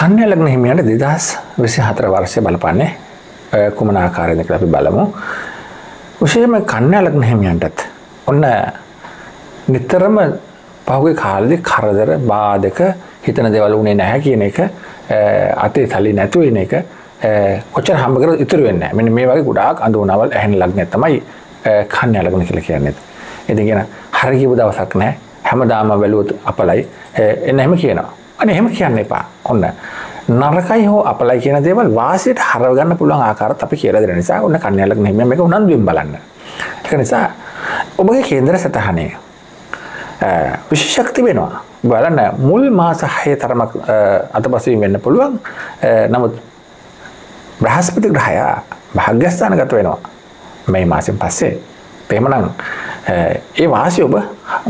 කන්‍ය ලග්න හිමියන්ට දෙදස් විසි හතර වර්ෂය බලපන්නේ කුමන ආකාරයද කියලා අපි බලමු. විශේෂම කන්‍ය ලග්න හිමියන්ටත් ඔන්න නිතරම පහුගිය කාලෙදි කරදර බාධක හිතන දේවල් උනේ නැහැ කියන එක අතේ සල්ලි නැතුව එන එක කොච්චර හම්බ කරලා ඉතුරු වෙන්නේ නැහැ. මෙන්න මේ වගේ ගොඩාක් අඳුනවල් ඇහෙන ලග්නය තමයි කන්‍ය ලග්න කියලා කියන්නේ. ඉතින් කියන හරි කියපු දවසක් නැහැ. හැමදාම බැලුවොත් අපලයි එන්න එහෙම කියනවා. අනේ එහෙම කියන්න එපා. ඔන්න නරකයි හෝ අපලයි කියන දේවල් වාසියට හරව ගන්න පුළුවන් ආකාරات අපි කියලා දෙන නිසා ඔන්න කන්‍ය ලග්න හිමියා මේක උනන්දුවෙන් බලන්න. ඒක නිසා ඔබගේ කේන්ද්‍ර සටහනේ විශේෂක්ති වෙනවා. බලන්න මුල් මාස 6 තරමක් අතපසුවීම වෙන්න පුළුවන්. නමුත් බ්‍රහස්පති ග්‍රහය භාග්‍යස්ථානගත වෙනවා. මේ මාසෙන් පස්සේ. එහෙමනම් ඒ වාසිය ඔබ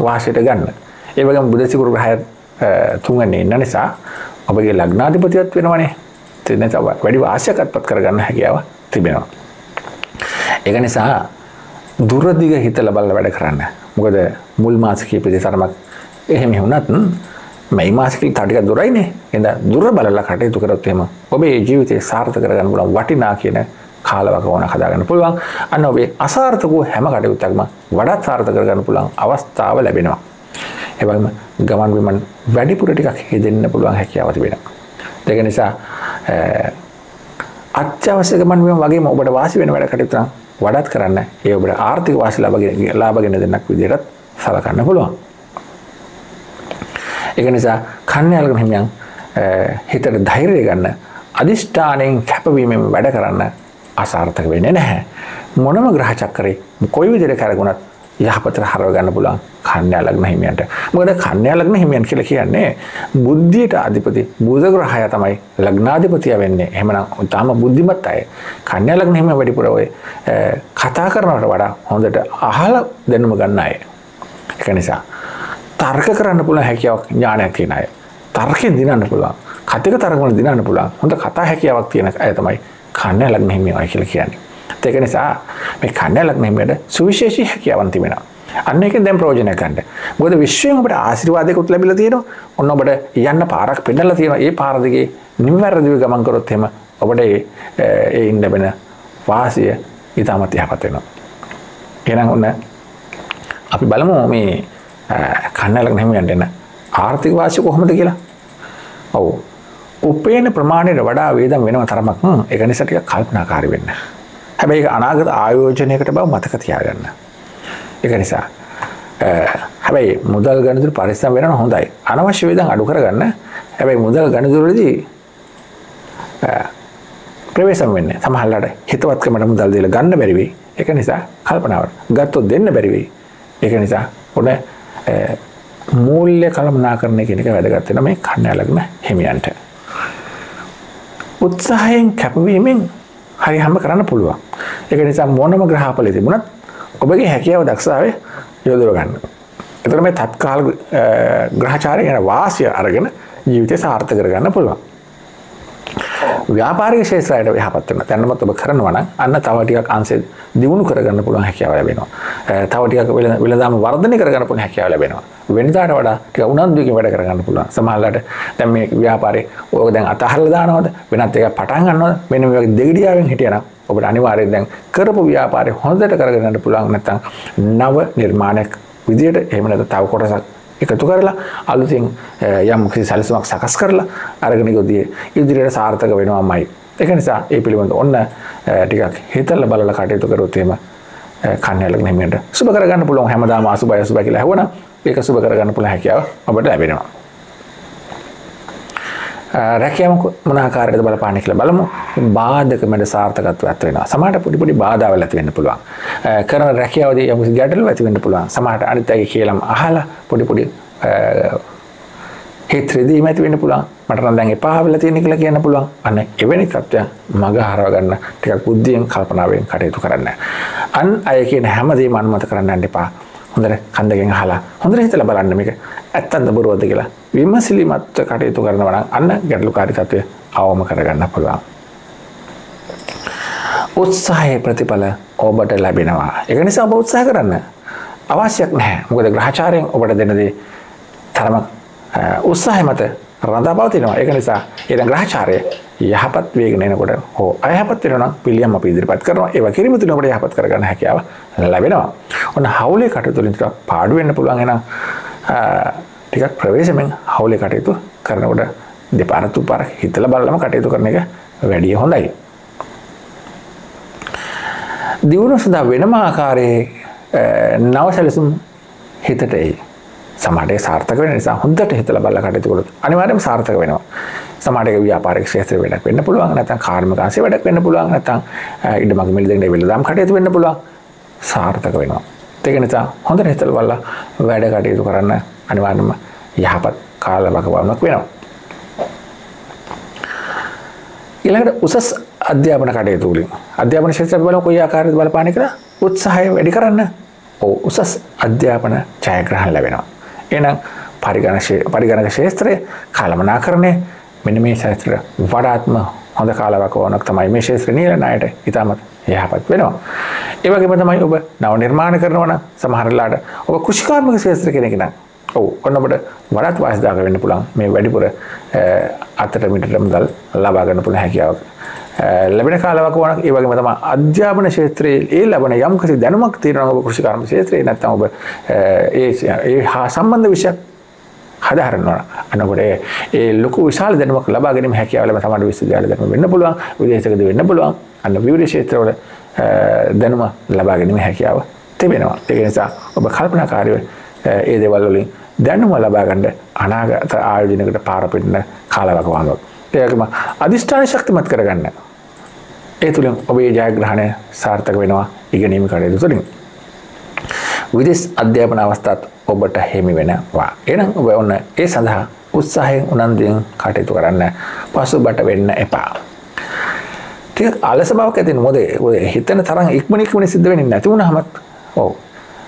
වාසියට ගන්න. ඒ වගේම බුධ සිකුරු ග්‍රහය තුන්වෙනි ඉන්න නිසා ඔබගේ ලග්නාධිපතියත් වෙනවනේ. එතන තව වැඩි වාසියකටපත් කරගන්න හැකියාව තිබෙනවා. ඒක නිසා දුරදිග හිතලා බලලා වැඩ කරන්න. මොකද මුල් මාස කීපෙදී තරමක් එහෙම වුණත් මේ මාසිකල් තාටික දුරයිනේ. එහෙනම් දුර බලලා කටයුතු කරොත් එහෙම ඔබේ ජීවිතේ සාර්ථක කරගන්න පුළුවන් වටිනා කියන කාලවකවන හදාගන්න පුළුවන්. අන්න ඔබේ අසාර්ථක වූ හැම කටයුත්තක්ම වඩාත් සාර්ථක කරගන්න පුළුවන් අවස්ථාව ලැබෙනවා. ඒ වගේම ගමන් බිමන් වැඩිපුර ටිකක් හෙදෙන්න පුළුවන් හැකියාව තිබෙනවා. ඒක නිසා අත්‍යවශ්‍ය ගමන් බිම වගේම ඔබට වාසි වෙන වැඩ කටයුතු වඩාත් කරන්න ඒ ඔබට ආර්ථික වාසි ලබගෙන ලාභගෙන දෙන්නක් විදිහට සලකන්න පුළුවන්. ඒක නිසා කන්‍යාලගම හිමියන් හිතට ධෛර්යය ගන්න අදිෂ්ඨානයෙන් කැපවීමෙන් වැඩ කරන්න අසාර්ථක වෙන්නේ නැහැ. මොනම ග්‍රහ චක්‍රේ කොයි විදිහට කරගුණත් යහපතට හරව ගන්න පුළුවන් කන්‍යා ලග්න හිමියන්ට. මොකද කන්‍යා ලග්න හිමියන් කියලා කියන්නේ බුද්ධියට අධිපති බුධ ග්‍රහය තමයි ලග්නාධිපතිය වෙන්නේ. එහෙමනම් තාම බුද්ධිමත් අය. කන්‍යා ලග්න හිමියන් වැඩිපුර ඔය කතා කරනවට වඩා හොඳට අහලා දැනුම ගන්න අය. ඒක නිසා තර්ක කරන්න පුළුවන් හැකියාවක් ඥානයක් තියෙන අය. තර්කයෙන් දිනන්න පුළුවන්. කතික තරගවල දිනන්න පුළුවන්. හොඳ කතා හැකියාවක් තියෙන අය තමයි කන්‍යා ලග්න හිමියෝ කියලා කියන්නේ. ඒක නිසා මේ කන්‍යා ලග්න හිමියට සුවිශේෂී හැකියාවන් තිබෙනවා. අන්න ඒකෙන් දැන් ප්‍රයෝජනය ගන්න. මොකද විශ්වයෙන් ඔබට ආශිර්වාදයක්ත් ලැබිලා තියෙනවා. ඔන්න ඔබට යන්න පාරක් පෙන්නලා තියෙනවා. ඒ පාර දිගේ නිවැරදිව ගමන් කරොත් එහෙම ඔබට ඒ ඉන්න ලැබෙන වාසිය ඊටමත් යහපත් වෙනවා. එහෙනම් ඔන්න අපි බලමු මේ කන්නලක් නැමියන්ට එන ආර්ථික වාසිය කොහොමද කියලා. ඔව්. උපේන ප්‍රමාණයට වඩා වේදම් වෙනව තරමක් ඒක නිසා ටිකක් කල්පනාකාරී වෙන්න. හැබැයි ඒක අනාගත ආයෝජනයකට බව මතක තියාගන්න. ඒක නිසා හැබැයි මුදල් ගණතුරු පරිස්සම් වෙනවා හොඳයි. අනවශ්‍ය වේදම් අඩු කරගන්න. හැබැයි මුදල් ගණතුරුවේදී ප්‍රවේශම් වෙන්නේ. සමහරවිට හිතවත්කමට මුදල් දීලා ගන්න බැරි වෙයි. ඒක නිසා කල්පනාවට ගත්තොත් දෙන්න බැරි වෙයි. ඒක නිසා ඔන්න මූල්‍ය කළමනාකරණය කියන එක වැදගත් වෙනවා මේ කන්‍යා ලග්න හිමියන්ට. උත්සාහයෙන් කැපවීමෙන් හරි හැම කරන්න පුළුවන්. ඒක නිසා මොනම ග්‍රහඵල තිබුණත් ඔබගේ හැකියාව දක්ෂතාවය යොදව ගන්න. එතකොට මේ තත්කාල ග්‍රහචාරය ගැන වාසිය අරගෙන ජීවිතය සාර්ථක කරගන්න පුළුවන්. ව්‍යාපාරික ශේත්‍රයට යහපත් වෙනවා. දැනමත් ඔබ කරනවා නම් අන්න තව ටිකක් අංශය දියුණු කරගන්න පුළුවන් හැකියාව ලැබෙනවා. තව ටිකක් වෙළඳාම වර්ධනය කරගන්න පුළුවන් හැකියාව ලැබෙනවා. වෙනදාට වඩා ටික උනන්දුවකින් වැඩ කරගන්න පුළුවන්. සමහරවිට දැන් මේ ව්‍යාපාරේ ඕක දැන් අතහරලා දානවද? වෙනත් එකක් පටන් ගන්නවද? මෙන්න මේ වගේ දෙගිඩියාවෙන් හිටියනම් ඔබට අනිවාර්යයෙන් දැන් කරපු ව්‍යාපාරේ හොඳට කරගෙන යන්න පුළුවන් නැත්නම් නව නිර්මාණයක් විදියට එහෙම නැත්නම් තව කොටසක් එකතු කරලා අලුතින් යම් කිසි සැලසුමක් සකස් කරලා අරගෙන ගොදී ඉදිරියට සාර්ථක වෙනවාමයි. ඒක නිසා ඒ පිළිබඳ ඔන්න ටිකක් හිතලා බලලා කටයුතු කරොත් එහෙම කන්‍යාලග්න හිමියන්ට සුබ කරගන්න පුළුවන් හැමදාම අසුබය අසුබ කියලා ඇහුවනම් ඒක සුබ කරගන්න පුළුවන් හැකියාව ඔබට ලැබෙනවා. රැකියාව මොන ආකාරයකද බලපාන්නේ කියලා බලමු. බාධක මැද සාර්ථකත්වයක් වෙනවා. සමහරට පොඩි පොඩි බාධාවල් ඇති වෙන්න පුළුවන්. කරන රැකියාවදී යම් කිසි ගැටලු ඇති වෙන්න පුළුවන්. සමහරට අනිත් අයගේ කියලාම අහලා පොඩි පොඩි හිත රිදීම ඇති වෙන්න පුළුවන්. මට නම් දැන් එපා වෙලා තියෙන කියලා කියන්න පුළුවන්. අන්න එවැනි තත්ත්වයන් මග හරව ගන්න ටිකක් බුද්ධියෙන් කල්පනාවෙන් කටයුතු කරන්න. අන් අය කියන හැමදේම අනුමත කරන්න යන්න එපා. හොඳට කන්දගෙන් අහලා හොඳට හිතලා බලන්න මේක ඇත්තන්ද බොරුවද කියලා විමසිලිමත් කටයුතු කරනවා නම් අන්න ගැටලුකාරී තත්ත්වය අවම කරගන්න පුළුවන්. උත්සාහයේ ප්‍රතිඵල ඔබට ලැබෙනවා. ඒක නිසා ඔබ උත්සාහ කරන්න. අවශ්‍යයක් නැහැ. මොකද ග්‍රහචාරයෙන් ඔබට දෙන දේ තරමක් උත්සාහය මත රඳා පවතිනවා ඒක නිසා එන ග්‍රහචාරය යහපත් වේගෙන එනකොට හෝ අයහපත් වෙනවා නම් පිළියම් අපි ඉදිරිපත් කරනවා ඒවා කිරීම තුළ අපිට යහපත් කරගන්න හැකියාව ලැබෙනවා. ඔන්න හවුලේ කටයුතු වලින් ටිකක් පාඩු වෙන්න පුළුවන් එහෙනම් ටිකක් ප්‍රවේශමෙන් හවුලේ කටයුතු කරනකොට දෙපාර තුපාර හිතලා බලලම කටයුතු කරන එක වැඩිය හොඳයි. දියුණුව සඳහා වෙනම ආකාරයේ නව සැලසුම් හිතට එයි. සමහරට සාර්ථක වෙන නිසා හොඳට හිතලා බලලා කටයුතු කළොත් අනිවාර්යයෙන්ම සාර්ථක වෙනවා. සමහරට ඒක ව්‍යාපාරික ක්ෂේත්‍රේ වැඩක් වෙන්න පුළුවන් නැත්නම් කාර්මික අංශේ වැඩක් වෙන්න පුළුවන් නැත්නම් ඉඩමක මිල දෙන්න වෙලදාම් කටයුතු වෙන්න පුළුවන්. සාර්ථක වෙනවා. ඒක නිසා හොඳට හිතලා බලලා වැඩ කටයුතු කරන්න අනිවාර්යයෙන්ම යහපත් කාල වකවානුවක් වෙනවා. ඊළඟට උසස් අධ්‍යාපන කටයුතු වලින් අධ්‍යාපන ක්ෂේත්‍රය බලන කොයි ආකාරයකද බලපාන්නේ කියලා උත්සාහය වැඩි කරන්න. ඔව් උසස් අධ්‍යාපන ජයග්‍රහණ ලැබෙනවා. එහෙනම් පරිගණක පරිගණක ක්ෂේත්‍රයේ කළමනාකරණය මෙන්න මේ ක්ෂේත්‍ර වඩාත්ම හොඳ කාලවකවානුවක් තමයි. මේ ක්ෂේත්‍රේ නියලන අයට ඉතාමත් යහපත් වෙනවා. ඒ වගේම තමයි ඔබ නව නිර්මාණ කරනවා නම් සමහර වෙලාවට ඔබ කෘෂිකාර්මික ක්ෂේත්‍ර කෙනෙක් නම් ඔව් ඔන්න ඔබට වඩාත් වාසිදායක වෙන්න පුළුවන්. මේ වැඩිපුර අතට මිටට මුදල් ලබා ගන්න පුළුවන් හැකියාවක් ලැබෙන කාලවක වුණා ඒ වගේම තමයි අධ්‍යාපන ක්ෂේත්‍රයේ ඒ ලැබෙන යම්කිසි දැනුමක් තියෙනවා ඔබ කෘෂිකාර්මික ක්ෂේත්‍රයේ නැත්නම් ඔබ ඒ ඒ හා සම්බන්ධ විෂයක් හදාරනවා අනකොට ඒ ලොකු විශාල දැනුමක් ලබා ගැනීම හැකියාව ලැබෙන තමයි විශ්වවිද්‍යාල දැනුම වෙන්න පුළුවන් විදේශයකද වෙන්න පුළුවන් අන්න විවිධ ක්ෂේත්‍රවල දැනුම ලබා ගැනීම හැකියාව තිබෙනවා ඒක නිසා ඔබ කල්පනාකාරීව ඒ දේවල් වලින් දැනුම ලබා ගන්න අනාගත ආයෝජනයකට පාර පෙන්න කාලවකවානුවක්. ඒකම අධිෂ්ඨාන ශක්තිමත් කරගන්න. ඒ තුළින් ඔබේ ජයග්‍රහණය සාර්ථක වෙනවා ඉගෙනීම කටයුතු තුළින්. විදෙස් අධ්‍යාපන අවස්ථාත් ඔබට හිමි වෙනවා. එනම් ඔබ ඔන්න ඒ සඳහා උත්සාහයෙන් උනන්දුවෙන් කටයුතු කරන්න පසුබට වෙන්න එපා. ටික අලස බවක් ඇති මොකද හිතන තරම් ඉක්මන ඉක්මන සිද්ධ වෙන්නේ නැති වුණාමත් ඔව්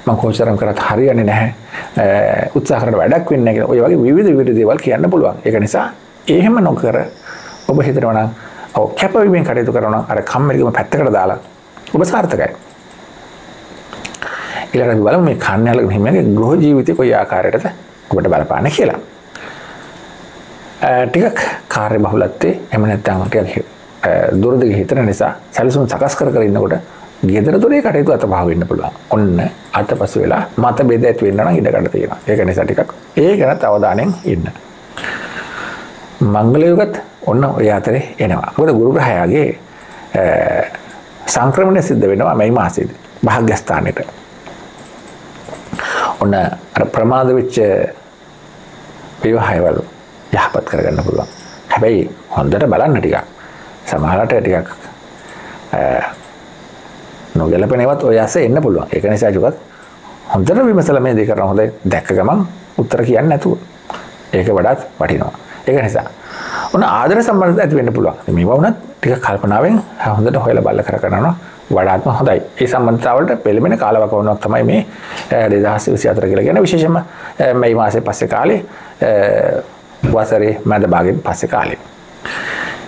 මං කොච්චරම් කරත් හරියන්නේ නැහැ උත්සාහ කරලා වැඩක් වෙන්නේ නැහැ ඔය වගේ විවිධ විවිධ දේවල් කියන්න පුළුවන්. ඒක නිසා එහෙම නොකර ඔබ හිතනවා නම් ඔව් කැපවීමෙන් කටයුතු කරනවා නම් අර කම්මැලිකම පැත්තකට දාලා ඔබ සාර්ථකයි. ඊළඟට අපි බලමු මේ කන්‍යාල හිමියගේ ගෘහ ජීවිතය කොයි ආකාරයකටද ඔබට බලපාන්නේ කියලා. ටිකක් කාර්ය බහුලත්වයේ එහෙම නැත්නම් ටිකක් දුරදිග හිතන නිසා සැලසුම් සකස් කර කර ඉන්නකොට ගෙදර දොරේ කටයුතු අතපහ වෙන්න පුළුවන්. ඔන්න අතපසු වෙලා මත බෙද ඇති වෙන්න නම් ඉඩකඩ තියෙනවා. ඒක නිසා ටිකක් ඒ ගැනත් අවධානයෙන් ඉන්න. මංගල යුගත් ඔන්න ඔය අතරේ එනවා. මොකද ගුරු ග්‍රහයාගේ සංක්‍රමණය සිද්ධ වෙනවා මේ මාසෙදී. භාග්‍යස්ථානෙට. ඔන්න අර ප්‍රමාද වෙච්ච විවාහයවල යහපත් කරගන්න පුළුවන්. හැබැයි හොඳට බලන්න ටිකක්. සමහරට ටිකක් නොගැලපෙනවත් ඔය ඇස එන්න පුළුවන්. ඒක නිසා ජුකත් හොඳට විමසල මේ දෙ කරන හොඳ දැක්ක ගමන් උත්තර කියන්න නැතුව. ඒක වඩාත් වටිනවා. ඒක නිසා ඔන්න ආදර සම්බන්ධ ඇති වෙන්න පුළුවන්. මේ වුණත් ටික කල්පනාවෙන් හොඳට හොයලා බලලා කර කරනවා වඩාත්ම හොඳයි ඒ සම්බන්ධතාවලට පෙළමෙන කාලවකවනුවක් තමයි මේ 2024 කියලා කියන විශේෂයෙන්ම මේ මාසේ පස්සේ කාලේ වසරේ මැද භාගයෙන් පස්සේ කාලේ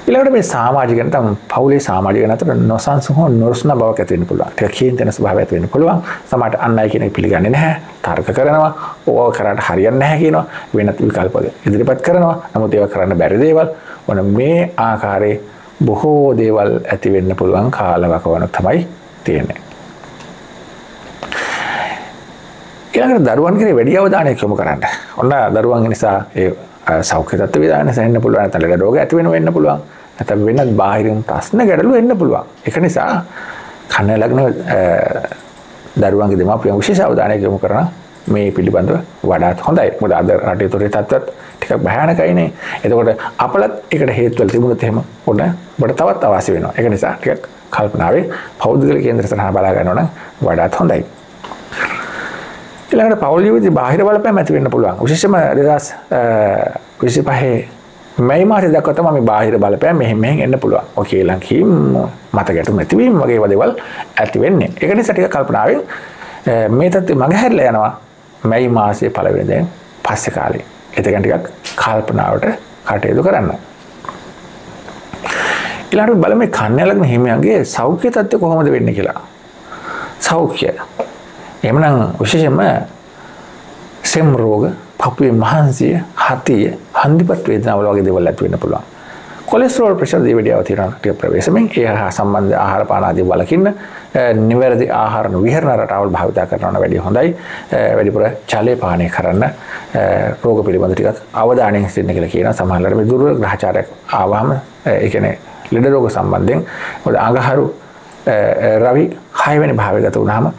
ඊළඟට මේ සමාජිකයන් තම පවුලේ සමාජිකයන් අතර නොසන්සුන් හෝ නොරුස්නා බවක් ඇති වෙන්න පුළුවන්. ටික කේන්තන ස්වභාවය ඇති වෙන්න පුළුවන්. සමහරට අන් අය කෙනෙක් පිළිගන්නේ නැහැ. තර්ක කරනවා. ඕවා කරාට හරියන්නේ නැහැ කියනවා. වෙනත් විකල්ප ඉදිරිපත් කරනවා. නමුත් ඒවා කරන්න බැරි දේවල් ඔන්න මේ ආකාරයේ බොහෝ දේවල් ඇති වෙන්න පුළුවන් කාලවකවන තමයි තියෙන්නේ. ඊළඟට දරුවන් කෙරේ වැඩි අවධානයක් යොමු කරන්න. ඔන්න දරුවන් නිසා ඒ සෞඛ්‍ය තත්ත්ව විධානය සැහෙන්න පුළුවන් නැත්නම් ලෙඩ රෝග ඇති වෙන වෙන්න පුළුවන්. නැත්නම් වෙනත් බාහිරින් ප්‍රශ්න ගැටලු එන්න පුළුවන්. ඒක නිසා කන ලග්න දරුවන්ගේ දෙමාපියන් විශේෂ අවධානයක් යොමු කරන මේ පිළිබඳව වඩාත් හොඳයි. මොකද අද රටේ තොරේ තත්ත්වත් ටිකක් භයානකයිනේ. එතකොට අපලත් ඒකට හේතුවල තිබුණොත් එහෙම පොඩ ඔබට තවත් අවශ්‍ය වෙනවා. ඒක නිසා ටිකක් කල්පනාවේ පෞද්ගලික කේන්ද්‍ර සඳහා බලා ගන්නවා නම් වඩාත් හොඳයි. ඊළඟට පෞල් ජීවිතේ බාහිර බලපෑම් ඇති වෙන්න පුළුවන්. විශේෂයෙන්ම 2025 මැයි මාසේ දක්වා තමයි බාහිර බලපෑම් මෙහෙම මෙහෙන් එන්න පුළුවන්. ඔකේ ලංකීම් මත ගැටුම් ඇතිවීම වගේ දේවල් ඇති වෙන්නේ. ඒක නිසා ටික කල්පනාවෙන් මේ තත්ත්වය මගහැරලා යනවා. මැයි මාසයේ පළවෙනි දැන් පස්සේ කාලේ. එතකන් ටිකක් කල්පනාවට කටයුතු කරන්න. ඊළඟට බලමු මේ කන්‍යාලග්න හිමියන්ගේ සෞඛ්‍ය තත්ත්වය කොහොමද වෙන්නේ කියලා. සෞඛ්‍ය එහෙමනම් විශේෂයෙන්ම සෙම් රෝග පපුේ මහන්සිය හතිය හන්දිපත් වේදනාවල වගේ දෙවල් ඇති වෙන්න පුළුවන් කොලෙස්ටරෝල් ප්‍රශර් දේවඩියාව තිරනට ප්‍රවේශමෙන් ඒ හා සම්බන්ධ ආහාර පානාදී බලකින්න නිවැරදි ආහාරන විහරණ රටාවල් භාවිතා කරන වැඩි හොඳයි. වැඩිපුර චලය පානය කරන්න රෝග පිළිබඳ ටිකක් අවධානයෙන් සිටින්න කියලා කියන සමහරවිට මේ දුර්වල ග්‍රහචාරයක් ආවම ඒ කියන්නේ ලෙඩ රෝග සම්බන්ධයෙන් මොකද අඟහරු රවි හයවැනි භාවගත වුණාම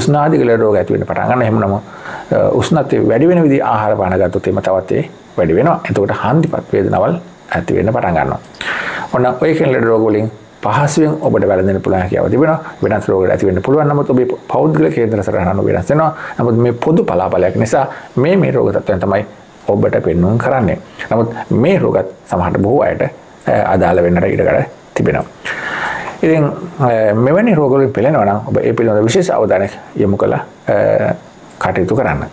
උස්නාදික ලෙඩ රෝග ඇති වෙන්න පටන් ගන්න එහෙම නම උෂ්ණත්වය වැඩි වෙන විදිහ ආහාර පාන ගත්තොත් එimhe තවත් ඒ වැඩි වෙනවා. එතකොට හන්දිපත් වේදනාවල් ඇති වෙන්න පටන් ගන්නවා. ඔන්න ඔය කියන ලෙඩ රෝග වලින් පහසුවෙන් ඔබට වැළඳෙන්න පුළුවන් හැකියාව තිබෙනවා. වෙනස් රෝග ඇති වෙන්න පුළුවන්. නමුත් ඔබේ පෞද්ගලික කේන්ද්‍ර සටහන වෙනස් වෙනවා. නමුත් මේ පොදු පලාපලයක් නිසා මේ මේ රෝග තත්ත්වයන් තමයි ඔබට පෙන්වුම් කරන්නේ. නමුත් මේ රෝගත් සමහරට බොහෝ අයට අදාළ වෙන්නට ඉඩකඩ තිබෙනවා. ඉතින් මෙවැනි රෝගවලින් පෙළෙනවා නම් ඔබ ඒ පිළිබඳ විශේෂ අවධානයක් යොමු කළ කටයුතු කරන්න.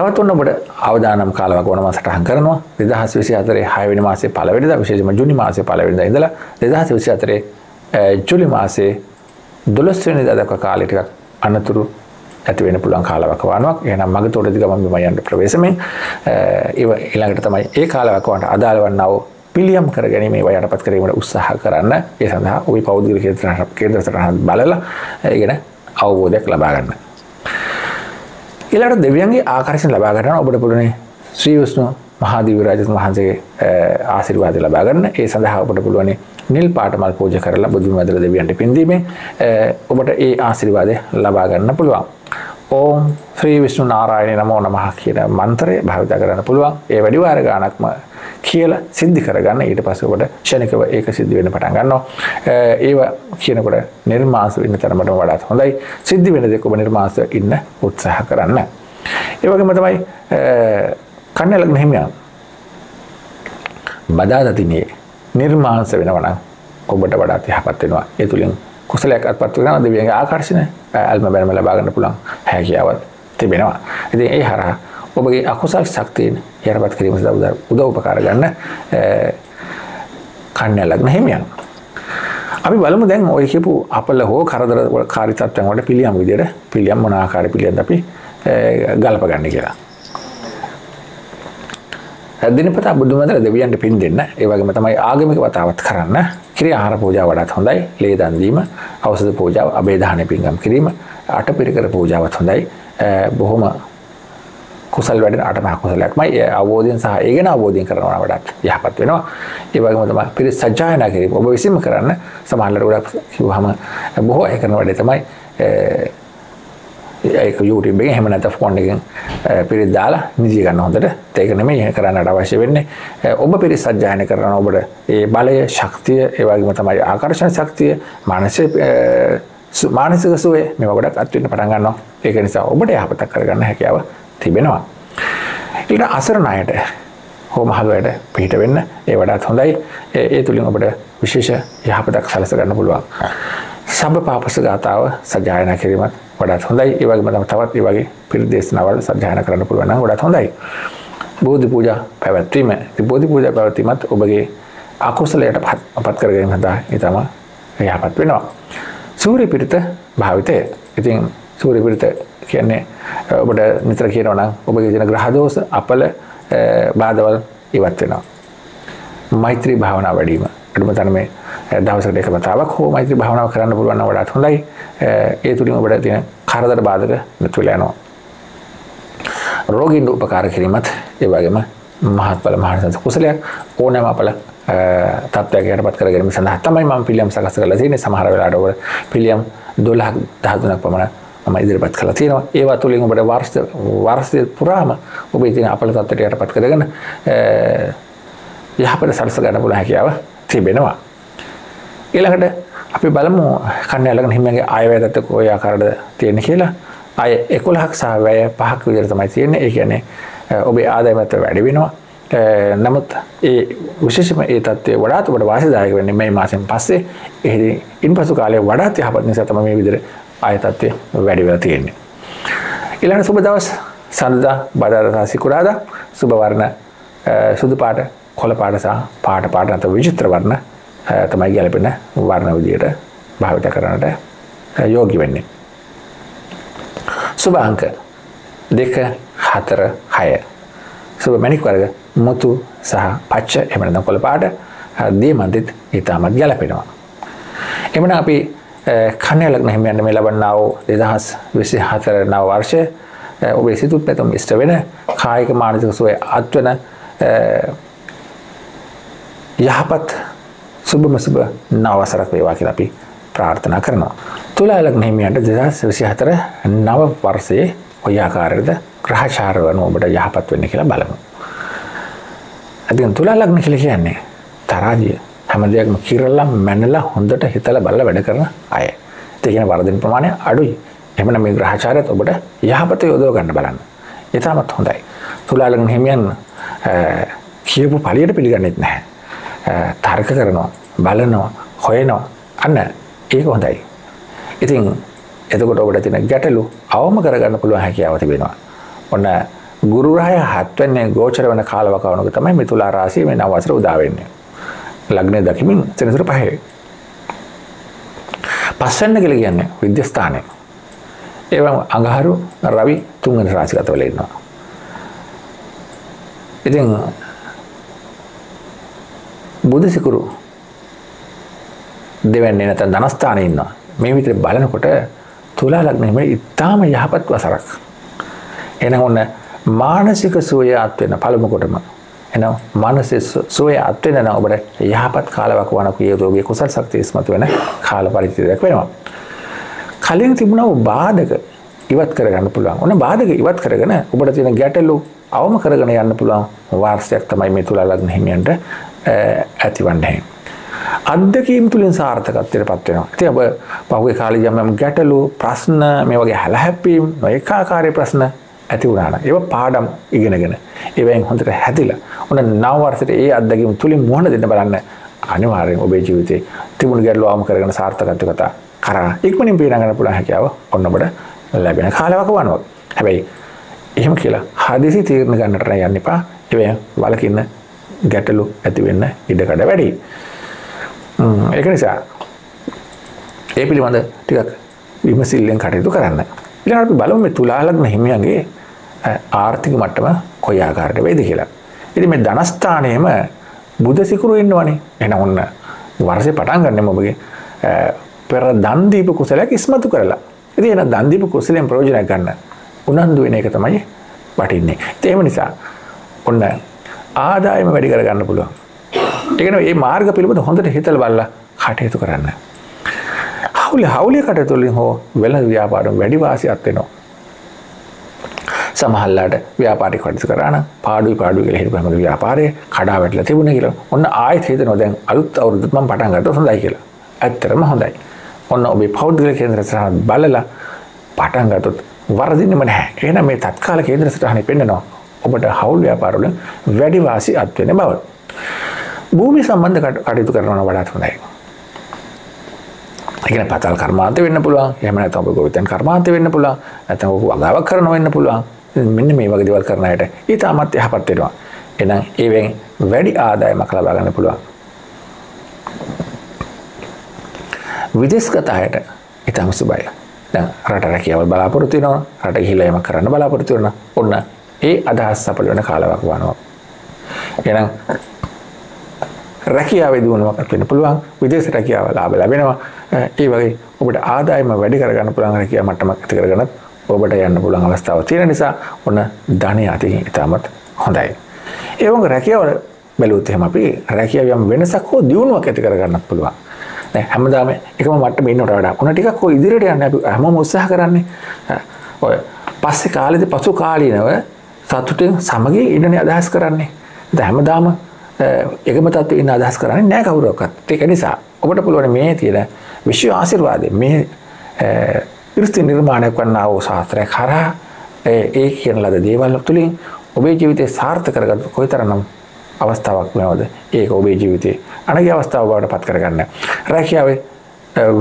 තවත් ඔන්න ඔබට අවදානම් කාලවක් ඕනම සටහන් කරනවා. දෙදහස් විසි අතරේ හයවෙනි මාසේ පලවෙනිද විශේෂම ජුනි මාසේ පලවෙනිද ඉඳලා දෙදහස් විසි අතරේ ජුලි මාසේ දොළස්වනි දදක කාලෙටිකක් අනතුරු ඇති වෙන පුළුවන් කාලවකවානුවක් එනම් මග තොටති ගම මයන්ට ප්‍රවේශමෙන් ඒව ඊළඟට තමයි ඒ කාලවකවට අදාළ වන්නාව පිළියම් කර ගැනීම යටපත් කිරීමට උත්සාහ කරන්න. ඒ සඳහා ඔබි පෞද්ගල කේන්ද්‍ර සටහන් බලලා ඉගෙන අවබෝධයක් ලබාගන්න ඊළඟට දෙවියන්ගේ ආකර්ෂණ ලබා ගන්න ඔබට පුළුවන් ශ්‍රී විෂ්ණු මහාදීව රාජතුන් වහන්සේගේ ආශිර්වාද ලබා ගන්න. ඒ සඳහා ඔබට පුළුවන් නිල් පාට මල් පූජා කරලා බුදුන් වහන්සේලා දෙවියන්ට පින් දීමෙන් ඔබට ඒ ආශිර්වාදය ලබා ගන්න පුළුවන්. ඕම් ශ්‍රී විෂ්ණු නාරායණ නමෝ නමහ කියන මන්ත්‍රය භාවිත කරන්න පුළුවන්. ඒ වැඩි වාර ගානක්ම කියලා සිද්ධි කරගන්න ඊට පස්සේ ඔබට ක්ෂණිකව ඒක සිද්ධ වෙන්න පටන් ගන්නවා. ඒව කියනකොට නිර්මාංශ වෙන්න තරමටම වඩාත් හොඳයි. සිද්ධ වෙන දේ ඔබ නිර්මාංශ ඉන්න උත්සාහ කරන්න. ඒ වගේම තමයි කන්‍යා ලග්න හිමියන් බදාදා දිනේ නිර්මාංශ වෙනවා නම් ඔබට වඩාත් යහපත් වෙනවා. ඒ තුලින් කුසලයක් අත්පත් වෙනවා දෙවියන්ගේ ආකර්ෂණ අල්ම බැලම ලබා ගන්න පුළුවන් හැකියාවක් තිබෙනවා. ඉතින් ඒ හරහා ඔබගේ අකුසල් ශක්තියෙන් යටපත් කිරීම සඳහා උදව් උපකාර ගන්න කන්‍යා ලග්න හිමියන්. අපි බලමු දැන් ඔය කියපු අපල හෝ කරදර කාරී තත්ත්වයන් වලට පිළියම් විදියට පිළියම් මොන ආකාර පිළියම්ද අපි ගලප ගන්න කියලා. දිනපතා බුදුමඳල දෙවියන්ට පින් දෙන්න ඒ වගේම තමයි ආගමික වතාවත් කරන්න ක්‍රියා ආහාර පූජා වඩාත් හොඳයි ලේ දන් දීම ඖෂධ පූජාව අබේදාන පින්කම් කිරීම අටපිරිකර පූජාවත් හොඳයි බොහොම කුසල් වැඩෙන අටමහ කුසලයක්මයි ඒ අවබෝධයෙන් සහ ඒ ගැන අවබෝධයෙන් කරනවා වඩාත් යහපත් වෙනවා. ඒ වගේම තමයි පිරිත් සජ්ජායනා කිරීම. ඔබ විසින්ම කරන්න සමහරවිට ගොඩක් කිව්වහම බොහෝ අය කරන වැඩේ තමයි ඒක YouTube එකෙන් එහෙම නැත්නම් ෆෝන් එකෙන් පිරිත් දාලා නිදි ගන්න හොඳට. ඒක නෙමෙයි එහෙම කරන්නට අවශ්‍ය වෙන්නේ. ඔබ පිරිත් සජ්ජායනා කරන ඔබට ඒ බලය ශක්තිය ඒ වගේම තමයි ආකර්ෂණ ශක්තිය මානසික මානසික සුවය මේවා ගොඩක් අත්වෙන්න පටන් ගන්නවා. ඒක නිසා ඔබට යහපතක් කරගන්න හැකියාව තිබෙනවා. ඊට අසරණ අයට හෝ මහලුවට පිහිට වෙන්න ඒ වඩාත් හොඳයි. ඒ තුලින් ඔබට විශේෂ යහපතක් සලස ගන්න පුළුවන්. සබ පාපස ගාතාව සජ්ජායනා කිරීමත් වඩාත් හොඳයි. ඒ වගේම තමයි තවත් ඒ වගේ පිළිදේශනාවල් සජ්ජායනා කරන්න පුළුවන් නම් වඩාත් හොඳයි. බෝධි පූජා පැවැත්වීම. ඉතින් බෝධි පූජා පැවැත්වීමත් ඔබගේ අකුසලයට පත් කර ගැනීම සඳහා ඊටම යහපත් වෙනවා. සූර්ය පිරිත භාවිතය. ඉතින් සූර්ය පිරිත කියන්නේ ඔබට නිතර කියනවා නම් ඔබගේ තියෙන ග්‍රහ දෝෂ අපල බාධවල් ඉවත් වෙනවා මෛත්‍රී භාවනාව වැඩි වීම අඩුම තරමේ දවසකට එක වතාවක් හෝ මෛත්‍රී භාවනාව කරන්න පුළුවන් නම් වඩාත් හොඳයි. ඒ තුලින් ඔබට තියෙන කරදර බාධක නැති වෙලා යනවා. රෝගීන් උපකාර කිරීමත් ඒ වගේම මහත්ඵල මහානිසංස කුසලයක් ඕනෑම අපල තත්ත්වයක් යටපත් කර ගැනීම සඳහා තමයි මම පිළියම් සකස් කරලා තියෙන්නේ. සමහර වෙලාවට ඔබ පිළියම් 12ක් 13ක් පමණ මම ඉදිරිපත් කළා තියෙනවා. ඒවා තුලින් ඔබට වර්ෂ වර්ෂය පුරාම ඔබේ තියෙන අපල තත්ත්වයට යටපත් කරගෙන යහපත සලස ගන්න පුළුවන් හැකියාව තිබෙනවා. ඊළඟට අපි බලමු කන්‍යාලගන හිමියන්ගේ ආයවැය තත්ත්ව කොයි ආකාරද තියෙන්නේ කියලා. අය 11ක් සහ වැය 5ක් විදිහට තමයි තියෙන්නේ. ඒ කියන්නේ ඔබේ ආදායමත් වැඩි වෙනවා. නමුත් ඒ විශේෂම ඒ තත්ත්වය වඩාත් ඔබට වාසිදායක වෙන්නේ මේ මාසෙන් පස්සේ. එහෙදී ඉන්පසු කාලේ වඩාත් යහපත් නිසා තමයි මේ විදිහට ආය තත්ත්වය වැඩි වෙලා තියෙන්නේ. ඊළඟ සුබ දවස් සඳුදා බදාදා සිකුරාදා සුබ වර්ණ සුදු පාට කොළ පාට සහ පාට පාට නැත්නම් විචිත්‍ර වර්ණ තමයි ගැලපෙන වර්ණ විදියට භාවිත කරන්නට යෝගි වෙන්නේ. සුභ අංක දෙක හතර හය සුබ මැනික් වර්ග මුතු සහ පච්ච එමනද කොළ පාට දී මන්දිත් ඉතාමත් ගැලපෙනවා. එමන අපි කන්නලක් නැහිමයන්න මේ ලබන්නාව දෙදහස් විසි හතර නව වර්ෂය ඔබේ සිතුත් පැතුම් ස්ට වෙන කායික මානසික සුවය අත්වන යහපත් සුබම සුබ නවසරක් වේවා කියලා අපි ප්‍රාර්ථනා කරනවා. තුලාලක් නහිමියන්ට දෙදස් විසි හතර නව වර්සයේ ඔය ආකාරයද ග්‍රහචාරවන ඔබට යහපත් වෙන්න කියලා බලමු. ඇතින් තුලා ලක්න කියල කියන්නේ තරාජය හැම දෙයක්ම කිරල්ලා මැනලා හොඳට හිතල බල්ල වැඩ කරන අය. තිගෙන වරදින් ප්‍රමාණය අඩුයි. එමන මේ ග්‍රහචාරයත් ඔබට යහපත යොදෝ ගන්න බලන්න. ඉතාමත් හොඳයි. තුලාලගන හිමියන් කියපු පලියට පිළිගන්නෙත් නැහැ. තර්ක කරනවා බලනවා හොයනවා. අන්න ඒක හොඳයි. ඉතින් එතකොට ඔබට තින ගැටලු අවම කරගන්න පුළුවන් හැකියාව තිබෙනවා. ඔන්න ගුරුරහය හත්වන්නේ ගෝචර වන කාලවකවනක තමයි මිතුලා රාසිය මේ නවසර උදාවෙන්නේ ලග්නය දකිමින් සෙනසුර පහේ. පස්සන්න කියල කියන්නේ විද්‍යස්ථානය. ඒ අඟහරු රවි තුන්ගෙන රාසිකතවල ඉන්නවා. ඉතින් බුදසිකුරු දෙවැන්නේ නැත දනස්ථානය ඉන්නවා. මේ විතර බලනකොට තුලා ලක්නීම ඉතාම යහපත් වසරක්. එන ඔන්න මානසික සුවය අත්වෙන පළමුකොටම එනම් මනස සුවය අත්වෙන නම් ඔබට යහපත් කාලවක් වනක යුතුගේ කුසල් ශක්තිය ස්මතු වෙන කාල පරිච්චිතයක් වෙනවා. කලින් තිබුණව බාධක ඉවත් කරගන්න පුළුවන් ඕන බාධක ඉවත් කරගෙන ඔබට තියෙන ගැටලු අවම කරගෙන යන්න පුළුවන් වාර්ෂයක් තමයි මේ තුලා ලග්න හිමියන්ට ඇතිවන්නේ. අත්දකීම් තුළින් සාර්ථකත්වයට පත්වෙනවා. ඉතින් ඔබ පහුගිය කාලේ යම් ගැටලු ප්‍රශ්න මේ වගේ හැලහැප්පීම් ඒකාකාරී ප්‍රශ්න ඇති වුණාන ඒව පාඩම් ඉගෙනගෙන ඒවයින් හොඳට හැදිලා ඔන්න නවවර්සට ඒ අත්දැකීම් තුළින් මුහුණ දෙන්න බලන්න. අනිවාර්යෙන් ඔබේ ජීවිතේ තිබුණු ගැටලු අවම කරගෙන සාර්ථකත්වයට කතා කරා. ඉක්මනින් පීනගන්න පුළුවන් හැකියාව ඔන්න ඔබට ලැබෙන කාලවක වනවා. හැබැයි එහෙම කියලා හදිසි තීරණ ගන්නට යන්න එපා. ඒවැ වලකින්න ගැටලු ඇති වෙන්න ඉඩකඩ වැඩි. ඒක නිසා ඒ පිළිබඳ ටිකක් විමසිල්ලෙන් කටයුතු කරන්න. ඉළඟ අපි බලමු මේ තුලාලග්න හිමියන්ගේ ආර්ථික මට්ටම කොයි ආකාරයට වේද කියලා. ඉතින් මේ ධනස්ථානයේම බුද සිකුරු ඉන්නවනේ. එහෙනම් ඔන්න වර්ෂේ පටන් ගන්න ඔබගේ පෙර දන් දීප කුසලයක් ඉස්මතු කරලා. ඉතින් එන දන් දීප කුසලයෙන් ප්‍රයෝජනයක් ගන්න උනන්දු වෙන එක තමයි වටින්නේ. ඒම නිසා ඔන්න ආදායම වැඩි කර ගන්න පුළුවන්. ඒකන මේ මාර්ග පිළිබඳ හොඳට හිතලා බලලා කටයුතු කරන්න. හවුල හවුලිය කටතුලින් හෝ වෙළ ව්‍යාපාරම් වැඩි වාසියක් වෙනවා. සමහල්ලාට ව්‍යාපාරි කටයුතු කරන පාඩුයි පාඩු කියලා හිටපු හැමෝගේ ව්‍යාපාරය කඩා වැටලා තිබුණේ කියලා. ඔන්න ආයෙත් හිතනවා දැන් අලුත් අවුරුද්දත් මම පටන් ගත්තොත් හොඳයි කියලා. ඇත්තටම හොඳයි. ඔන්න ඔබේ පෞද්ගලික කේන්ද්‍ර සටහන බලලා පටන් ගත්තොත් වරදින්නෙම නැහැ. එහෙනම් මේ තත්කාල කේන්ද්‍ර සටහනේ පෙන්නනවා ඔබට හවුල් ව්‍යාපාරවල වැඩි වාසි අත් වෙන බව. භූමි සම්බන්ධ කටයුතු කරනවා වඩාත් හොඳයි. එකන පතල් කර්මාන්ත වෙන්න පුළුවන් එහෙම නැත්නම් ඔබ ගොවිතැන් කර්මාන්ත වෙන්න පුළුවන් නැත්නම් ඔබ වගාවක් කරනවා වෙන්න පුළුවන් මෙන්න මේ වගේ දේවල් කරන අයට ඊටමත් යහපත් වෙනවා. එහෙනම් ඒවෙන් වැඩි ආදායමක් ලබා ගන්න පුළුවන්. විදේශගත අයට ඊටම සුබයි. දැන් රට රැකියාවල් බලාපොරොත්තු වෙනවා. රට ගිහිලා යමක් කරන්න බලාපොරොත්තු වෙනවා. ඔන්න ඒ අදහස් සඵල වෙන කාලයක් වනවා. එහෙනම් රැකියාවේ දියුණුවක් වෙන්න පුළුවන්. විදේශ රැකියාව ලාභ ලැබෙනවා. ඒ වගේ ඔබට ආදායම වැඩි කරගන්න පුළුවන් රැකියාව මට්ටමක් ඇති කරගන්නත් ඔබට යන්න පුළුවන් අවස්ථාව තියෙන නිසා ඔන්න ධනය අතින් ඉතාමත් හොඳයි. ඒවගේ රැකියාව බැලුවොත් එහෙම අපි රැකියාව යම් වෙනසක් හෝ දියුණුවක් ඇති කරගන්නත් පුළුවන්. දැන් හැමදාම එකම මට්ටමේ ඉන්නවට වඩා උන ටිකක් හෝ ඉදිරියට යන්න අපි හැමෝම උත්සාහ කරන්නේ. ඔය පස්සේ කාලෙදි පසු කාලීනව සතුටින් සමගිය ඉන්නනේ අදහස් කරන්නේ. දැන් හැමදාම එකම තත්ත්වයේ ඉන්න අදහස් කරන්නේ නැහැ කවුරක්වත්. ඒක නිසා ඔබට පුළුවන් මේ තියෙන විශ්ව ආශිර්වාදය මේ ඉෘස්ති නිර්මාණයක් වන්නා වූ ශාස්ත්‍රය කරා ඒ කියන ලද දේවල් තුළින් ඔබේ ජීවිතය සාර්ථ කරගත් කොයිතරනම් අවස්ථාවක් වෙනවද? ඒක ඔබේ ජීවිතයේ අනගේ අවස්ථාව බවට පත් කරගන්න. රැකියාවේ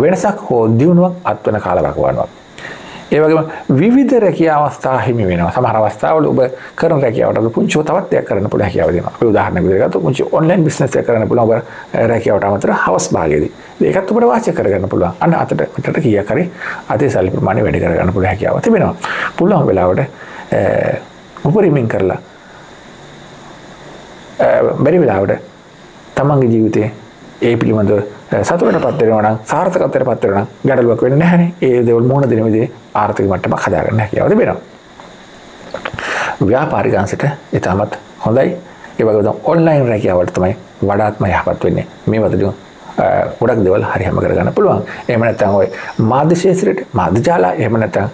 වෙනසක් හෝ දියුණුවක් අත්වන කාලවක් වනවා. ඒවගේම විවිධ රැකිය අවස්ථා හිමි වෙන සමහර අවස්ථාවල ඔබ කරන රැකියාවට පුංචි තවත් දෙයක් කරන්න පුළුවන් හැකියාව දෙනවා. අපි උදාහරණයක් විදිහට ගත්තොත් පුංචි ඔන්ලයින් බිස්නස් එකක් කරන්න පුළුවන්. ඔබ රැකියාවට අමතරව හවස් භාගයේදී. ඒකත් ඔබට වාසිය කරගන්න පුළුවන්. අන්න අතට පිටට කීයක් හරි අතේ සල්ලි ප්‍රමාණය වැඩි කරගන්න පුළුවන් හැකියාව තිබෙනවා. පුළුවන් වෙලාවට උපරිමින් කරලා බැරි වෙලාවට තමන්ගේ ජීවිතේ ඒ පිළිබඳ සතුරට පත්වෙනවනම් සාර්ථකත්වයට පත්වෙන ගැඩලුවක් වෙන්න හැන ඒ දෙවල් මුහුණ දෙනවිදේ ආර්ථක මට්ටම හදාගන්න හැකියාවද වෙනවා. ව්‍යාපාරිකන්සට ඉතාමත් හොඳයි ඒවගද ඔන්ලයින් රැකියාවට තමයි වඩාත්ම යහපත් වෙන්නේ මේ වදදිු ගොඩක් දෙවල් හරි හම කරගන්න පුළුවන් එම නැත්තන් ඔය මාධ්‍ය ශේත්‍රයට මාධ්‍යාලා එහම නැතන්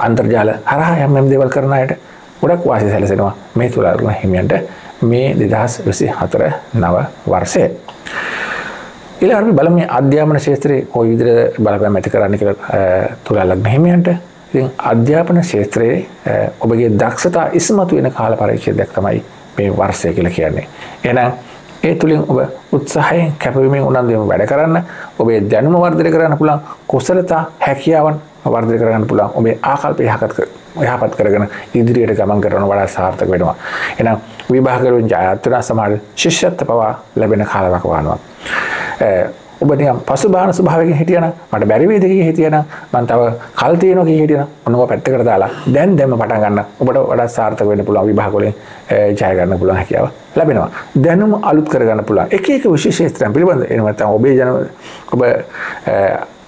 අන්තර්ජාල හරහා යම් දෙවල් කරනයට ගොඩක් වාසි සැලසෙනවා මේ තුලාරුණ හිමියන්ට මේ දෙදහස් විසි හතර නව වර්ෂය. ඉල අපි බලම අධ්‍යාපන ශේත්‍රයේ කොයි විදිර බලපෑම ඇති කරන්න කළ තුළල්ලක් හිමියන්ට ඉතින් අධ්‍යාපන ශේත්‍රයේ ඔබගේ දක්ෂතා ඉස්මතු වෙන කාල පරීක්ෂදයක් තමයි මේ වර්සය කියල කියන්නේ. එනම් ඒ තුළින් ඔබ උත්සාහයෙන් කැපවීමෙන් උනන්දුවම වැඩ කරන්න ඔබේ දැනුම වර්ධය කරන්න පුළන් කුසලතා හැකියාවන් වර්ධය කරන්න පුළන් ඔබේ ආකල්පය හකත් යහපත් කරගෙන ඉදිරියට ගමන් කරන වඩා සාර්ථක වෙනවා. එනම් විභාගරුන් ජයත්වන සමහට ශිෂ්‍යත්ත පවා ලැබෙන කාලවකවානවා. ඔබ නිකම් පසුබාන ස්වභාවකින් හිටියන මට බැරිවේදක හිටියන මන් තව කල් තියෙනක හිටියන ඔන්නව පැත්තකට දාලා දැන් දෙම පටන් ගන්න. ඔබට වඩා සාර්ථක වෙන්න පුළුවන් විභාගවලින් ජය ගන්න පුළුවන් හැකියාව ලැබෙනවා. දැනුම අලුත් කරගන්න පුළුවන්. එක එක විශේෂ ක්ෂේත්‍රයන් පිළිබඳ එහෙම නැත්නම් ඔබේ ජන ඔබ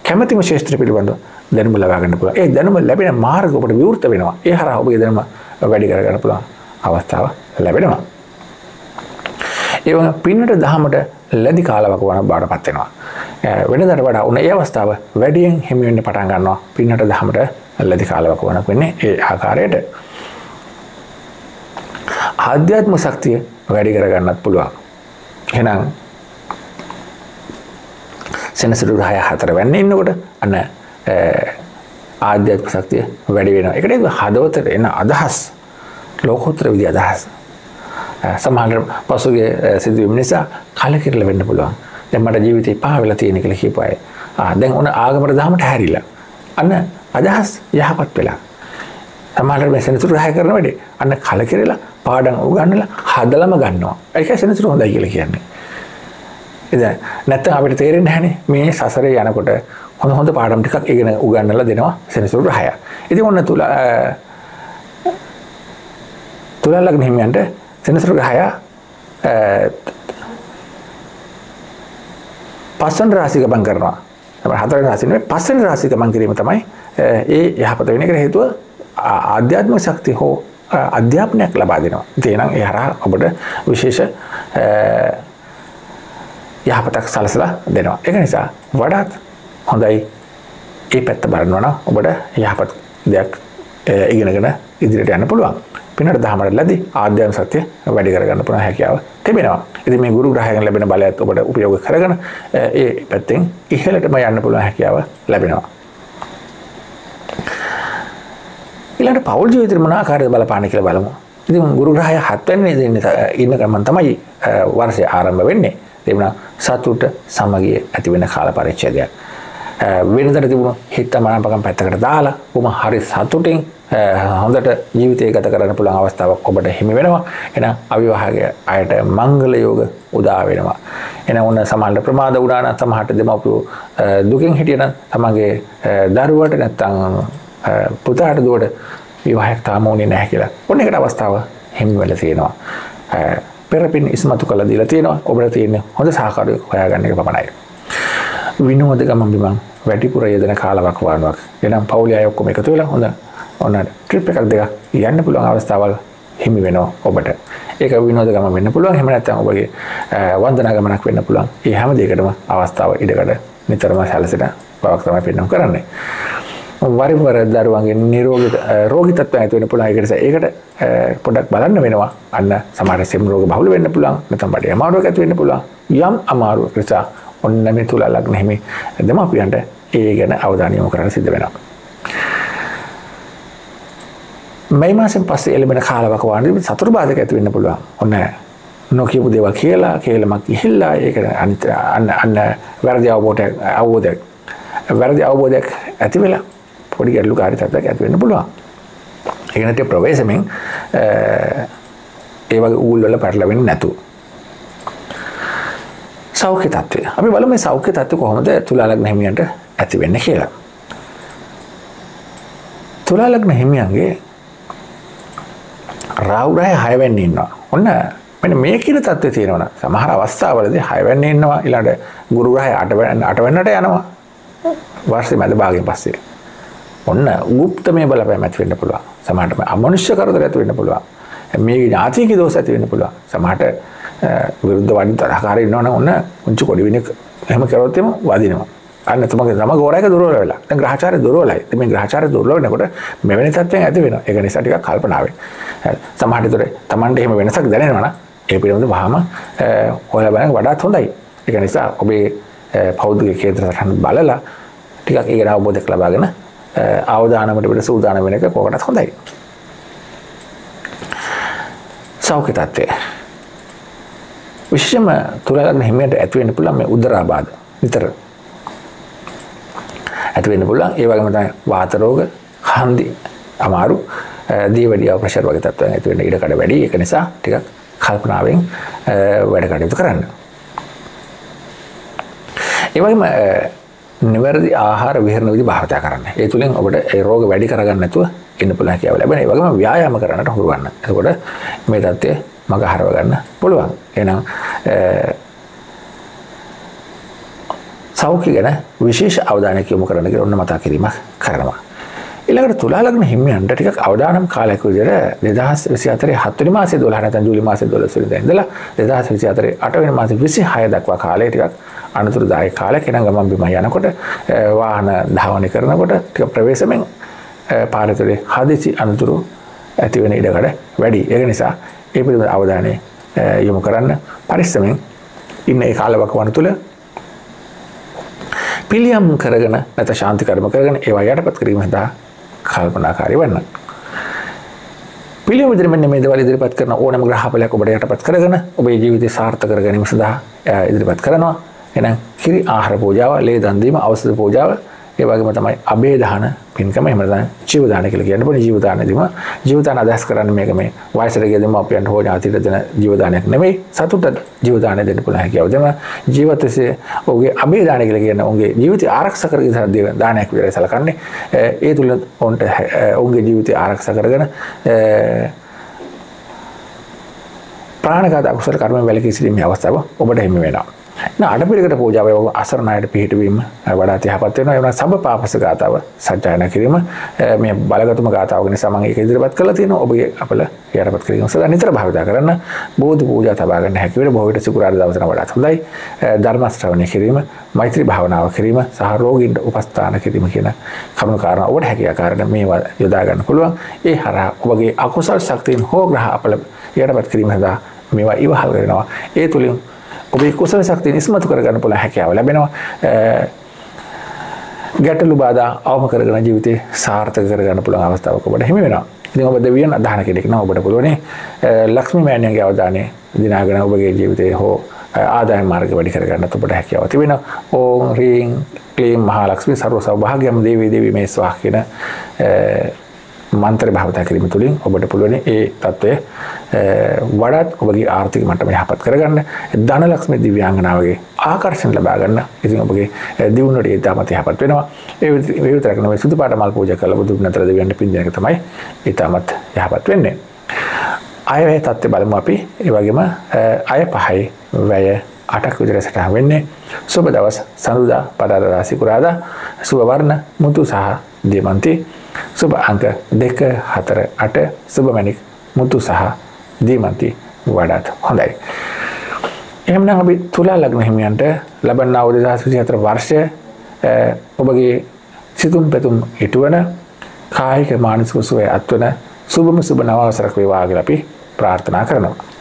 කැමැතිම ක්ෂේත්‍ර පිළිබඳව දැනුම ලබා ගන්න පුළුවන්. ඒ දැනුම ලැබෙන මාර්ග ඔබට විවෘත වෙනවා. ඒ හරහා ඔබේ දැනුම වැඩි කරගන්න පුළුවන් අවස්ථාව ලැබෙනවා. ඒ පින්නට දහමට ලැදි කාලවක වන බාට පත්වෙනවා. වෙනදට වඩා උන ඒ අවස්ථාව වැඩියෙන් හිමිවෙන්න පටන් ගන්නවා පින්නට දහමට ලැදි කාලවක වන වෙන්නේ ඒ ආකාරයට. ආධ්‍යාත්ම ශක්තිය වැඩි කරගන්නත් පුළුවන්. එනම් සෙනසුරු රහය හතර වැන්න ඉන්නකොට අන්න ආධ්‍යාත්ම ශක්තිය වැඩි වෙන එකට හදවතට එන අදහස් ලෝකෝත්‍ර විදි අදහස් සමහට පසුගේ සිදුවීම නිසා කලකිරල වෙන්න පුළුවන්. දැන් මට ජීවිතේ පහ වෙලා තියෙන කියලා කියපු අය. ආ දැන් ඔන්න ආගමට දහමට හැරිලා. අන්න අදහස් යහපත් වෙලා. සමහරට මේ සෙනසුරු රහය කරන වැඩේ. අන්න කලකිරලා පාඩම් උගන්නලා හදලම ගන්නවා. ඒක සෙනසුරු හොඳයි කියලා කියන්නේ. ඉතින් නැත්නම් අපිට තේරෙන්නේ නැහනේ. මේ සසරේ යනකොට හොඳ හොඳ පාඩම් ටිකක් ඉගෙන උගන්නලා දෙනවා සෙනසුරු රහය. ඉතින් ඔන්න තුල තුලා ලග්න හිමියන්ට සෙනසුරු ග්‍රහය පස්සන් රාසිකමන් කරනවා. හතර රාසින පස්සන රාසිකමන් කිරීම තමයි ඒ යහපත වෙන කර හේතුව ආධ්‍යාත්ම ශක්ති හෝ අධ්‍යාපනයක් ලබා දෙනවා. තියනම් ඒ හරහා ඔබට විශේෂ යහපතක් සලසලා දෙනවා. එක නිසා වඩාත් හොඳයි ඒ පැත්ත බලන්නවන ඔබට යහපත් දෙයක් ඉගෙනගෙන ඉදිරියට යන්න පුළුවන්. පිනට දහමට ලැදි ආධ්‍යයන් සත්‍යය වැඩි කරගන්න පුන හැකියාව තිබෙනවා. ඉති මේ ගුරු ග්‍රහයන් ලැබෙන බලයත් ඔබට උපයෝග කරගන ඒ පැත්තෙන් ඉහලටම යන්න පුළුවන් හැකියාව ලැබෙනවා. ඉලට පෞල් ජීවිතර මනාකාරය බලපාන කියල බලමු. ඉති ගුරු ග්‍රහය හත්වන්නේ දෙන්න ඉන්න කරමන් තමයි වර්සය ආරම්භ වෙන්නේ. දෙවුණ සතුට සමගිය ඇතිවෙන කාල පරිච්චදයක් වෙනදට තිබුණු හිත්ත මනපකම් පැත්තකට දාලා උම හරි සතුටින් හොඳට ජීවිතය ගත කරන්න පුළන් අවස්ථාවක් ඔබට හිමි වෙනවා. එන අවිවාහගේ අයට මංගල යෝග උදා වෙනවා. එන ඔන්න සමල්ට ප්‍රමාද උඩාන සමහට දෙමපු දුකින් හිටියන තමන්ගේ දරුවට නැත්තං පුතාට දුවට විවාහයක් තාමෝනේ නැහැ කියලා. ඔන්න එකට අවස්ථාව හිමි වෙල තියෙනවා. පෙරපින් ඉස්මතු කළ දීලා තියෙනවා. ඔබට තියෙන හොඳ සාකාරය හොයාගන්න එක පමණයි. විනෝද ගමන් බිමන් වැඩිපුර යෙදෙන කාලවක් වානුවක්. එනම් පවුලි අය ඔක්කොම එකතු වෙලා හොඳ ඔන්න ට්‍රිප් එකක් දෙකක් යන්න පුළුවන් අවස්ථාවල් හිමි වෙනවා ඔබට. ඒක විනෝද ගම වෙන්න පුළුවන්. එහෙම නැත්නම් ඔබගේ වන්දනා ගමනක් වෙන්න පුළුවන්. ඒ හැම දෙයකටම අවස්ථාව ඉඩකඩ නිතරම සැලසෙන බවක් තමයි පෙන්වන්න කරන්නේ. වරින් වර දරුවන්ගේ නිරෝගී රෝගී තත්ත්වයන් ඇති වෙන්න පුළුවන්. ඒකට ඒකට පොඩ්ඩක් බලන්න වෙනවා. අන්න සමහර සෙම් රෝග බහුල වෙන්න පුළුවන්. නැත්නම් බඩේ අමාරුවක් ඇති වෙන්න පුළුවන්. යම් අමාරුවක් නිසා ඔන්න මේ තුලා ලග්න හිමි දෙමාපියන්ට ඒ ගැන අවධානය යොමු කරන්න සිද්ධ වෙනවා. මේ මාසෙන් පස්සේ එළබෙන කාලවකවාන සතුරු බාධක ඇති වෙන්න පුළුවන්. ඔන්න නොකියපු දේවල් කියලා කේලමක් ගිහිල්ලා ඒක අනිත් අන්න අන්න වැරදි අවබෝධයක් අවබෝධයක් වැරදි අවබෝධයක් ඇති වෙලා පොඩි ගැටලුකාරී තත්ත්වයක් ඇති වෙන්න පුළුවන්. ඒක නැත්නම් ප්‍රවේශමෙන් ඒ වගේ ඌල් වල පැටලෙන්නේ නැතුව. සෞඛ්‍ය තත්ත්වය. අපි බලමු මේ සෞඛ්‍ය තත්ත්වය කොහොමද තුලා ලග්න හිමියන්ට ඇති වෙන්නේ කියලා. තුලා ලග්න හිමියන්ගේ රාවුරහ හයවැන්න ඉන්නවා. ඔන්න මෙ මේ කියන තත්ව තියෙනවන. සමහර අවස්ථාවලද හයවැන්න ඉන්නවා. ඉලාට ගුරුරහ අටවැන්න අටවන්නට යනවා. වර්ෂය මැද භාගෙන් පස්සේ. ඔන්න ගුප්ත මේ බලපෑ මැතිවෙන්න පුළුවන්. සමහටම අමනුෂ්‍ය කරදර ඇති වෙන්න පුළුවන්. මේ ඥාතික දෝෂ ඇති වෙන්න පුළුවන්. සමහට විරුද්ධ වඩි තරහකාර ඉන්නවන. ඔන්න උංචි කොඩිවිනි එහෙම කරොත්තෙම වදිනවා. අන්න තුමගේ තම ගෝරයක දුරල වෙලා. ග්‍රහචාර දුරලයි මේ ග්‍රහචාර දුරලනකොට මෙවැනි තත්වයෙන් ඇති වෙන එක නිසා ටිකක් කල්පනාවෙන්. සමහට තුර තමන්ට එහෙම වෙනසක් දැනෙනවන ඒ පිළිබඳ වහම හොය බැන වඩාත් හොඳයි. එක නිසා ඔබේ පෞද්ගල කේන්ද්‍ර සටහන් බලලා ටිකක් ඒ ගැන අවබෝධයක් ලබාගෙන අවදානමට පිට සූදානම් වෙන එක කොකටත් හොඳයි. සෞඛ්‍ය තත්ත්වය. විශේෂම තුරලගන හිමයට ඇතිවෙන්න පුළුවන් මේ උදරාබාධ නිතර ඇතිවෙන්න පුළුවන්. ඒ වගේම තමයි වාත රෝග හන්දි අමාරු දියවැඩිය ප්‍රෙෂර් වගේ තත්ත්වයන් ඇති වෙන්න ඉඩ කඩ වැඩි. ඒක නිසා ටිකක් කල්පනාවෙන් වැඩ කටයුතු කරන්න. ඒ වගේම නිවැරදි ආහාර විහරණ විදි භාවිතා කරන්න. ඒ තුළින් ඔබට ඒ රෝග වැඩි කරගන්න නැතුව ඉන්න පුළුවන් කියලා ලැබෙන. ඒ වගේම ව්‍යායාම කරන්නට හුරුවන්න. එතකොට මේ தත්ත්වය මග හරව ගන්න පුළුවන්. එහෙනම් සෞඛ්‍ය ගැන විශේෂ අවධානයක් යොමු කරන්න කියලා ඔන්න මතක් කිරීමක් කරනවා. ඊළඟට තුලා ලග්න හිමියන්ට ටිකක් අවදානම් කාලයක් විදිහට 2024 7 වෙනි මාසේ 12 නැත්නම් ජූලි මාසේ 12 වෙනිදා ඉඳලා 2024 8 වෙනි මාසේ 26 දක්වා කාලය ටිකක් අනතුරුදායක කාලයක් එනම් ගමන් බිම යනකොට වාහන ධාවනය කරනකොට ටික ප්‍රවේශමෙන් පාරතුලේ හදිසි අනතුරු ඇති වෙන ඉඩකඩ වැඩි. ඒක නිසා ඒ පිළිබඳ අවධානය යොමු කරන්න පරිස්සමෙන් ඉන්න ඒ කාලවකවන තුළ පිළියම් කරගෙන නැත ශාන්තිකර්ම කරගෙන ඒවා යටපත් කිරීම සඳහා කල්පනාකාරී වන්න. පිළියම් ඉදිරිමෙන් මේ දේවල් ඉදිරිපත් කරන ඕනම ග්‍රහපලයක් ඔබට යටපත් කරගෙන ඔබේ ජීවිතය සාර්ථක කර ගැනීම සඳහා ඉදිරිපත් කරනවා. එහෙනම් කිරි ආහාර පූජාව, ලේ දන් දීම, ඖෂධ පූජාව ඒ වගේම තමයි අබේදාන පින්කම එහෙම නැත්නම් ජීවදාන කියලා කියන්න. පුළුවන් ජීවදාන දීම ජීවදාන අදහස් කරන්නේ මේක මේ වයසට ගිය දෙමාපියන්ට හෝ ඥාතිට දෙන ජීවදානයක් නෙමෙයි සතුට ජීවදාන දෙන්න පුළුවන් හැකියාව. දෙන ජීවිතයේ ඔහුගේ අබේදාන කියලා කියන ඔහුගේ ජීවිතය ආරක්ෂා කරගෙන දෙන දානයක් විදිහට සැලකන්නේ. ඒ තුල ඔවුන්ට ඔහුගේ ජීවිතය ආරක්ෂා කරගෙන ප්‍රාණඝාත අකුසල කර්ම වැළකී සිටීමේ අවස්ථාව ඔබට හිමි වෙනවා. අඩපිරිකට පූජාව අසරණයට පිහිටවීම වඩා යහපත් වෙනවා. එවන සබ පාපස ගාතාව සජ්ජායනා කිරීම. මේ බලගතුම ගාතාවගෙන සමන් ඒක ඉදිරිපත් කරලා තියෙනවා. ඔබගේ අපල යටපත් කිරීම සඳහා නිතර භාවිතා කරන්න. බෝධි පූජා තබා ගන්න හැකි වෙන බොහෝ විට සිකුරාදා දවසට වඩා හොඳයි. ධර්ම ශ්‍රවණය කිරීම මෛත්‍රී භාවනාව කිරීම සහ රෝගීන්ට උපස්ථාන කිරීම කියන කරුණු කාරණා ඔබට හැකි ආකාරයට මේවා යොදා ගන්න පුළුවන්. ඒ හරහා ඔබගේ අකුසල් ශක්තියින් හෝ ග්‍රහ අපල යටපත් කිරීම සඳහා මේවා ඉවහල් වෙනවා. ඒ තුලින් ඔබේ කුසල ශක්තිය නිස්මතු කරගන්න පුළුවන් හැකියාව ලැබෙනවා. ගැටලු බාධා අවම කරගෙන ජීවිතේ සාර්ථක කරගන්න පුළුවන් අවස්ථාවක් ඔබට හිමි වෙනවා. ඉතින් ඔබ දෙවියන් අදහන කෙනෙක් නම් ඔබට පුළුවන් ලක්ෂ්මී මෑණියන්ගේ අවධානය දිනාගෙන ඔබගේ ජීවිතේ හෝ ආදායම් මාර්ග වැඩි කරගන්න ඔබට හැකියාව තිබෙනවා. ඕම් රීම් ක්ලීම් මහා ලක්ෂ්මී සර්ව සෞභාග්‍යම් දේවී දේවී මේ ස්වාහ කියන මන්ත්‍ර භාවිතා කිරීම තුළින් ඔබට පුළුවන් ඒ තත්ත්වය වඩාත් ඔබගේ ආර්ථික මට්ටම යහපත් කරගන්න ධනලක්ෂ්මී දිව්‍යාංගනාවගේ ආකර්ෂණ ලබා ගන්න. ඉතින් ඔබගේ දියුණුවට ඒ තාමත් යහපත් වෙනවා. ඒ විතරක් නෙවෙයි සුදු පාට මල් පූජා කරලා බුදු නතර දෙවියන්ට පින් දෙන එක තමයි ඒ තාමත් යහපත් වෙන්නේ. අයවැය තත්ත්වය බලමු අපි. ඒ වගේම අය පහයි වැය අටක් විතර සටහන් වෙන්නේ. සුබ දවස් සඳුදා පදාදා සිකුරාදා සුබ වර්ණ මුතු සහ දියමන්ති සුබ අංක දෙක හතර අට සුබමැණික් මුතු සහ දීමන්ති වඩාත් හොඳයි. එහෙමනම් අපි තුලා ලග්න හිමියන්ට ලබන අවුරුදු 2024 වර්ෂය ඔබගේ සිතුම් පැතුම් ඉටුවන කායික මානසික සුවය අත්වන සුබම සුබ නව අවසරක් වේවා කියලා අපි ප්‍රාර්ථනා කරනවා.